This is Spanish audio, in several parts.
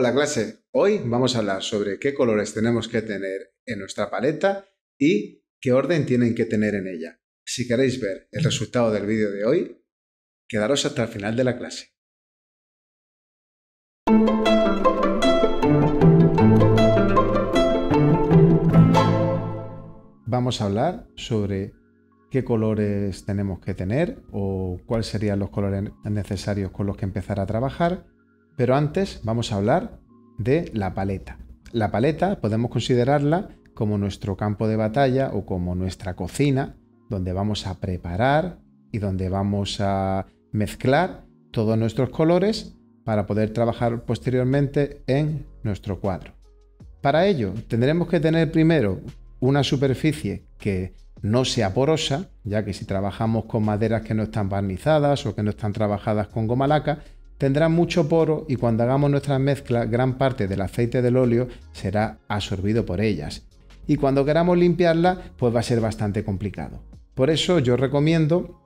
Hola clase, hoy vamos a hablar sobre qué colores tenemos que tener en nuestra paleta y qué orden tienen que tener en ella. Si queréis ver el resultado del vídeo de hoy, quedaros hasta el final de la clase. Vamos a hablar sobre qué colores tenemos que tener o cuáles serían los colores necesarios con los que empezar a trabajar pero antes vamos a hablar de la paleta. La paleta podemos considerarla como nuestro campo de batalla o como nuestra cocina, donde vamos a preparar y donde vamos a mezclar todos nuestros colores para poder trabajar posteriormente en nuestro cuadro. Para ello tendremos que tener primero una superficie que no sea porosa, ya que si trabajamos con maderas que no están barnizadas o que no están trabajadas con goma laca, tendrá mucho poro y cuando hagamos nuestra mezcla gran parte del aceite del óleo será absorbido por ellas. Y cuando queramos limpiarla pues va a ser bastante complicado. Por eso yo recomiendo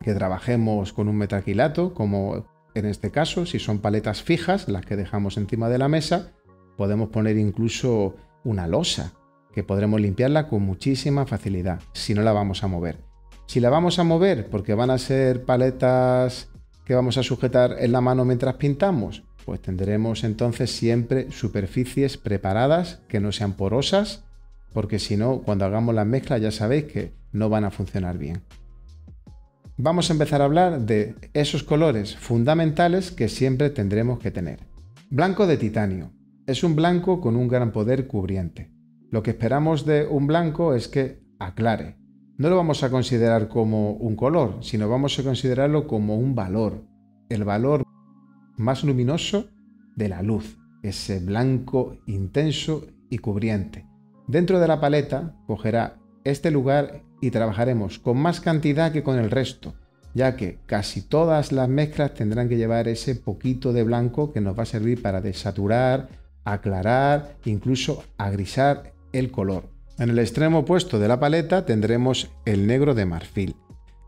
que trabajemos con un metaquilato, como en este caso, si son paletas fijas, las que dejamos encima de la mesa, podemos poner incluso una losa, que podremos limpiarla con muchísima facilidad, si no la vamos a mover. Si la vamos a mover porque van a ser paletas que vamos a sujetar en la mano mientras pintamos? Pues tendremos entonces siempre superficies preparadas que no sean porosas, porque si no, cuando hagamos la mezcla ya sabéis que no van a funcionar bien. Vamos a empezar a hablar de esos colores fundamentales que siempre tendremos que tener. Blanco de titanio. Es un blanco con un gran poder cubriente. Lo que esperamos de un blanco es que aclare, no lo vamos a considerar como un color, sino vamos a considerarlo como un valor, el valor más luminoso de la luz, ese blanco intenso y cubriente. Dentro de la paleta cogerá este lugar y trabajaremos con más cantidad que con el resto, ya que casi todas las mezclas tendrán que llevar ese poquito de blanco que nos va a servir para desaturar, aclarar, incluso agrisar el color. En el extremo opuesto de la paleta tendremos el negro de marfil,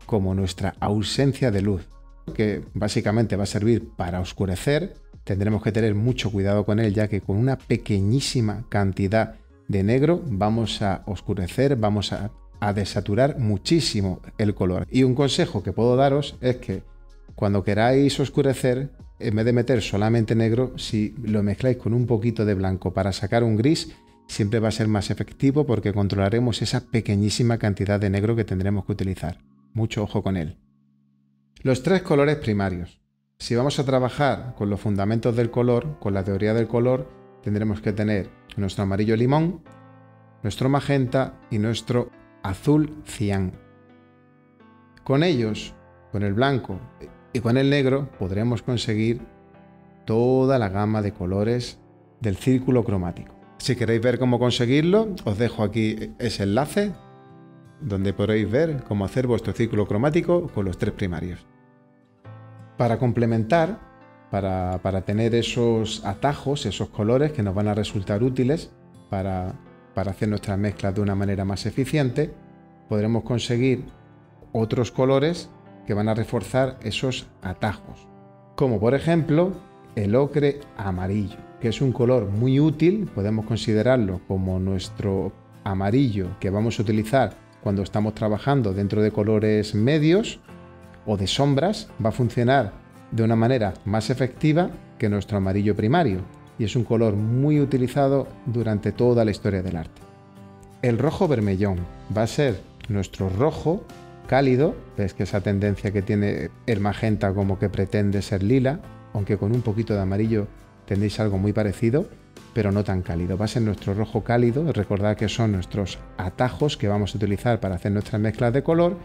como nuestra ausencia de luz, que básicamente va a servir para oscurecer. Tendremos que tener mucho cuidado con él, ya que con una pequeñísima cantidad de negro vamos a oscurecer, vamos a, desaturar muchísimo el color. Y un consejo que puedo daros es que cuando queráis oscurecer, en vez de meter solamente negro, si lo mezcláis con un poquito de blanco para sacar un gris, siempre va a ser más efectivo porque controlaremos esa pequeñísima cantidad de negro que tendremos que utilizar. Mucho ojo con él. Los tres colores primarios. Si vamos a trabajar con los fundamentos del color, con la teoría del color, tendremos que tener nuestro amarillo limón, nuestro magenta y nuestro azul cian. Con ellos, con el blanco y con el negro, podremos conseguir toda la gama de colores del círculo cromático. Si queréis ver cómo conseguirlo, os dejo aquí ese enlace donde podréis ver cómo hacer vuestro círculo cromático con los tres primarios. Para complementar, para, tener esos atajos, esos colores que nos van a resultar útiles para, para hacer nuestras mezclas de una manera más eficiente, podremos conseguir otros colores que van a reforzar esos atajos, como por ejemplo el ocre amarillo que es un color muy útil, podemos considerarlo como nuestro amarillo que vamos a utilizar cuando estamos trabajando dentro de colores medios o de sombras, va a funcionar de una manera más efectiva que nuestro amarillo primario y es un color muy utilizado durante toda la historia del arte. El rojo vermellón va a ser nuestro rojo cálido, ves que esa tendencia que tiene el magenta como que pretende ser lila, aunque con un poquito de amarillo tendréis algo muy parecido, pero no tan cálido. Va a ser nuestro rojo cálido, recordad que son nuestros atajos que vamos a utilizar para hacer nuestras mezclas de color.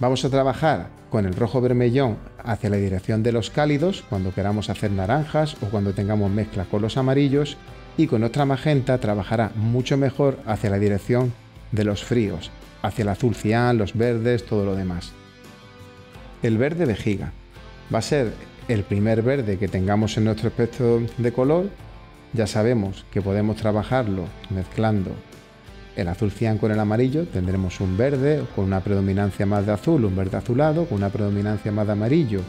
Vamos a trabajar con el rojo vermellón hacia la dirección de los cálidos, cuando queramos hacer naranjas o cuando tengamos mezcla con los amarillos, y con nuestra magenta trabajará mucho mejor hacia la dirección de los fríos, hacia el azul cian, los verdes, todo lo demás. El verde vejiga va a ser el primer verde que tengamos en nuestro espectro de color, ya sabemos que podemos trabajarlo mezclando el azul cian con el amarillo, tendremos un verde con una predominancia más de azul, un verde azulado, con una predominancia más de amarillo,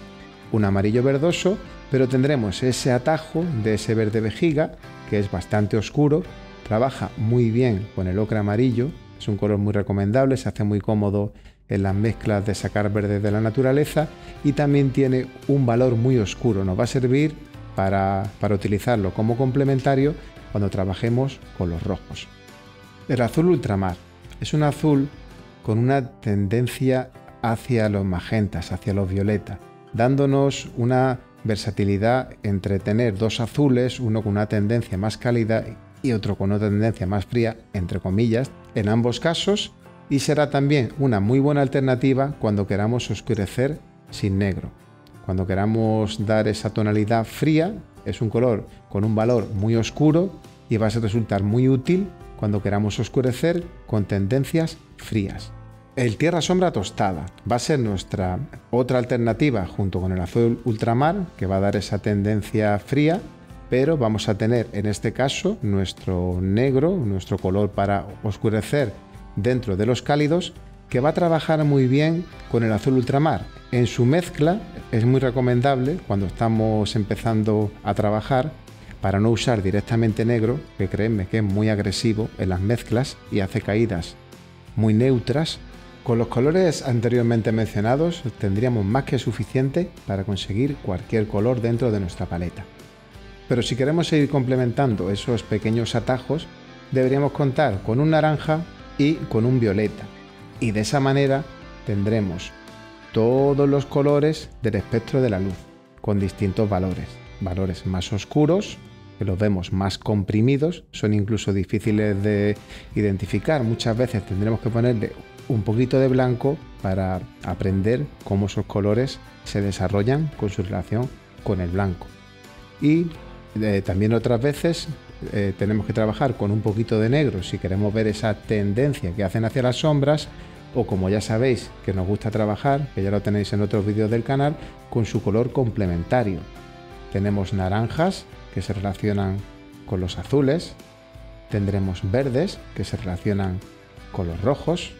un amarillo verdoso pero tendremos ese atajo de ese verde vejiga, que es bastante oscuro, trabaja muy bien con el ocre amarillo, es un color muy recomendable, se hace muy cómodo en las mezclas de sacar verde de la naturaleza y también tiene un valor muy oscuro, nos va a servir para, para utilizarlo como complementario cuando trabajemos con los rojos. El azul ultramar es un azul con una tendencia hacia los magentas, hacia los violetas, dándonos una versatilidad entre tener dos azules, uno con una tendencia más cálida y otro con una tendencia más fría, entre comillas, en ambos casos, y será también una muy buena alternativa cuando queramos oscurecer sin negro. Cuando queramos dar esa tonalidad fría, es un color con un valor muy oscuro y va a resultar muy útil cuando queramos oscurecer con tendencias frías. El tierra sombra tostada va a ser nuestra otra alternativa junto con el azul ultramar que va a dar esa tendencia fría, pero vamos a tener en este caso nuestro negro, nuestro color para oscurecer dentro de los cálidos que va a trabajar muy bien con el azul ultramar. En su mezcla es muy recomendable cuando estamos empezando a trabajar para no usar directamente negro, que créeme que es muy agresivo en las mezclas y hace caídas muy neutras con los colores anteriormente mencionados tendríamos más que suficiente para conseguir cualquier color dentro de nuestra paleta. Pero si queremos seguir complementando esos pequeños atajos, deberíamos contar con un naranja y con un violeta. Y de esa manera tendremos todos los colores del espectro de la luz, con distintos valores. Valores más oscuros, que los vemos más comprimidos, son incluso difíciles de identificar. Muchas veces tendremos que ponerle un poquito de blanco para aprender cómo esos colores se desarrollan con su relación con el blanco. Y eh, también otras veces eh, tenemos que trabajar con un poquito de negro si queremos ver esa tendencia que hacen hacia las sombras o como ya sabéis que nos gusta trabajar, que ya lo tenéis en otros vídeos del canal, con su color complementario. Tenemos naranjas que se relacionan con los azules, tendremos verdes que se relacionan con los rojos,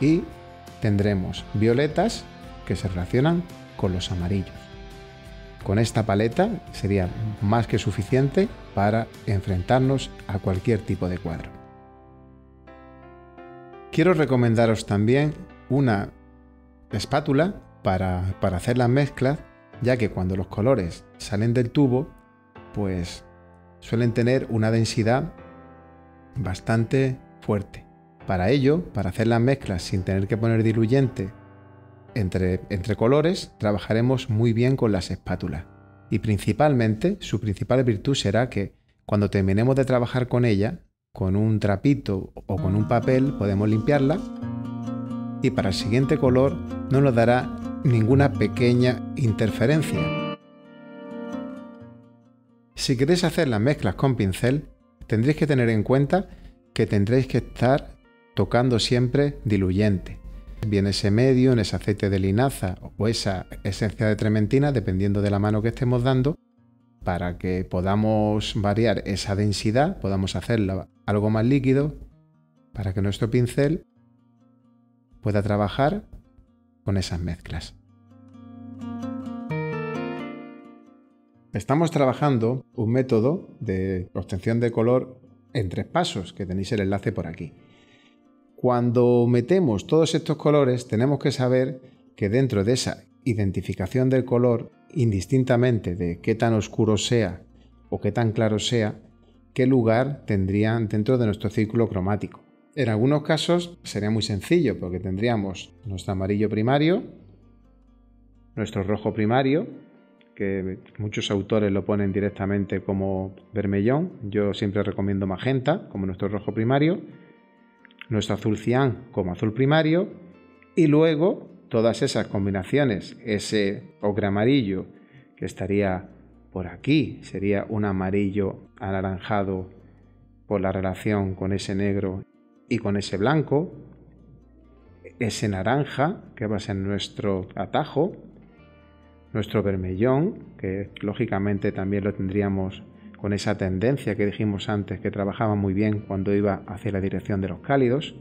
y tendremos violetas que se relacionan con los amarillos. Con esta paleta sería más que suficiente para enfrentarnos a cualquier tipo de cuadro. Quiero recomendaros también una espátula para, para hacer las mezclas, ya que cuando los colores salen del tubo, pues suelen tener una densidad bastante fuerte. Para ello, para hacer las mezclas sin tener que poner diluyente entre, colores, trabajaremos muy bien con las espátulas. Y principalmente, su principal virtud será que cuando terminemos de trabajar con ella, con un trapito o con un papel, podemos limpiarla y para el siguiente color no nos dará ninguna pequeña interferencia. Si queréis hacer las mezclas con pincel, tendréis que tener en cuenta que tendréis que estar tocando siempre diluyente. Bien ese medio, en ese aceite de linaza o esa esencia de trementina, dependiendo de la mano que estemos dando, para que podamos variar esa densidad, podamos hacerlo algo más líquido, para que nuestro pincel pueda trabajar con esas mezclas. Estamos trabajando un método de obtención de color en tres pasos, que tenéis el enlace por aquí. Cuando metemos todos estos colores tenemos que saber que dentro de esa identificación del color, indistintamente de qué tan oscuro sea o qué tan claro sea, qué lugar tendrían dentro de nuestro círculo cromático. En algunos casos sería muy sencillo porque tendríamos nuestro amarillo primario, nuestro rojo primario, que muchos autores lo ponen directamente como vermellón, yo siempre recomiendo magenta como nuestro rojo primario, nuestro azul cian como azul primario y luego todas esas combinaciones, ese ocre amarillo que estaría por aquí, sería un amarillo anaranjado por la relación con ese negro y con ese blanco, ese naranja que va a ser nuestro atajo, nuestro vermellón, que lógicamente también lo tendríamos con esa tendencia que dijimos antes que trabajaba muy bien cuando iba hacia la dirección de los cálidos.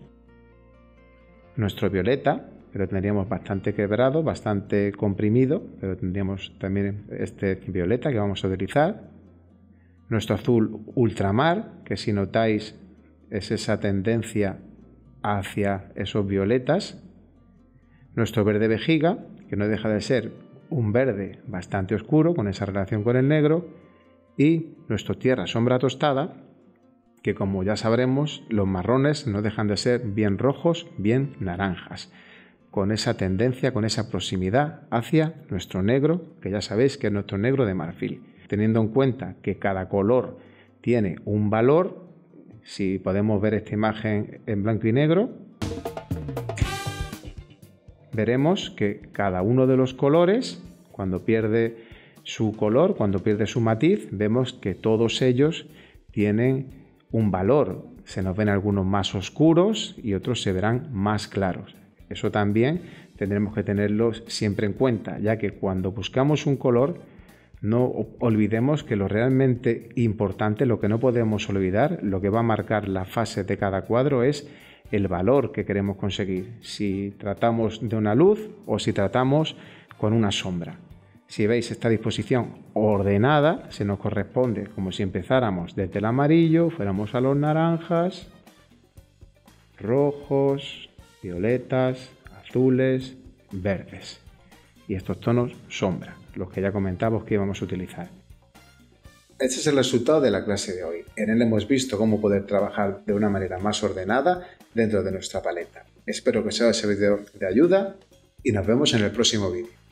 Nuestro violeta, que lo tendríamos bastante quebrado, bastante comprimido, pero tendríamos también este violeta que vamos a utilizar. Nuestro azul ultramar, que si notáis es esa tendencia hacia esos violetas. Nuestro verde vejiga, que no deja de ser un verde bastante oscuro con esa relación con el negro. Y nuestro tierra sombra tostada, que como ya sabremos, los marrones no dejan de ser bien rojos, bien naranjas con esa tendencia, con esa proximidad hacia nuestro negro, que ya sabéis que es nuestro negro de marfil. Teniendo en cuenta que cada color tiene un valor, si podemos ver esta imagen en blanco y negro, veremos que cada uno de los colores, cuando pierde su color, cuando pierde su matiz, vemos que todos ellos tienen un valor. Se nos ven algunos más oscuros y otros se verán más claros. Eso también tendremos que tenerlo siempre en cuenta, ya que cuando buscamos un color, no olvidemos que lo realmente importante, lo que no podemos olvidar, lo que va a marcar la fase de cada cuadro es el valor que queremos conseguir, si tratamos de una luz o si tratamos con una sombra. Si veis esta disposición ordenada, se nos corresponde como si empezáramos desde el amarillo, fuéramos a los naranjas, rojos, violetas, azules, verdes. Y estos tonos sombra, los que ya comentamos que íbamos a utilizar. Este es el resultado de la clase de hoy. En él hemos visto cómo poder trabajar de una manera más ordenada dentro de nuestra paleta. Espero que os haya servido de ayuda y nos vemos en el próximo vídeo.